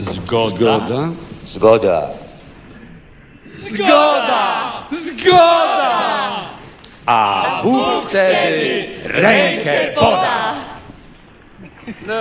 Zgoda. Zgoda. Zgoda. Zgoda! Zgoda! A Bóg wtedy rękę poda. No.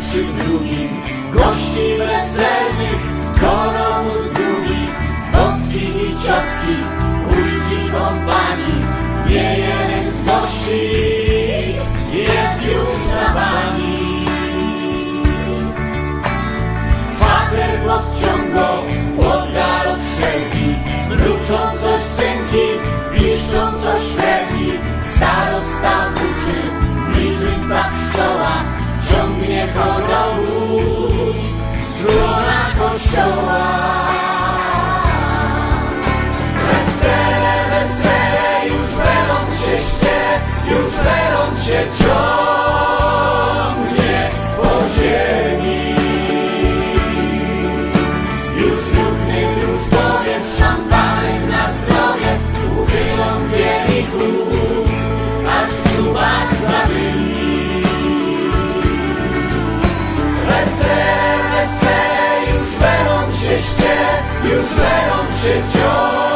przy drugim gości weselnych koronach. się ciągnie po ziemi. Już trudny różdowiec, szampanek na zdrowie, uchylą kielichów, aż w czubach zabyli. Wesele, już welą się ście, już welą się ciągnie.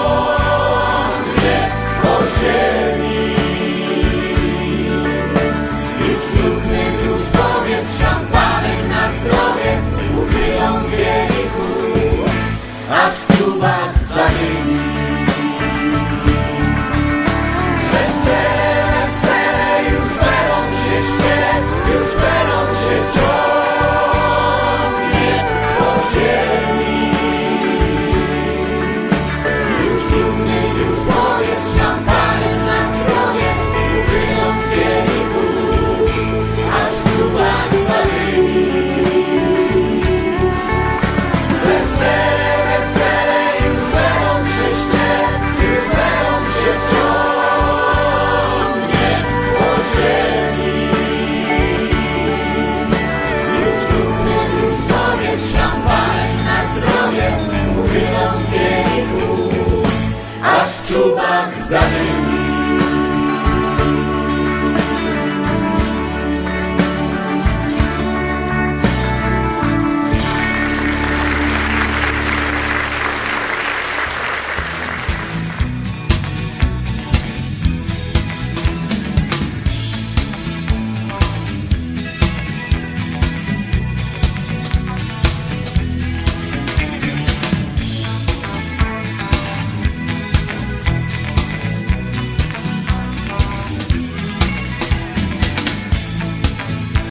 czubach za nim.